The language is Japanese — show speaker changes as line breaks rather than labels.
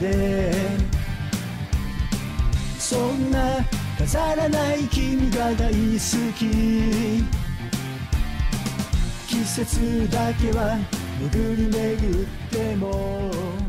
で。そんな飾らない君が大好き。季節だけは巡り巡っても。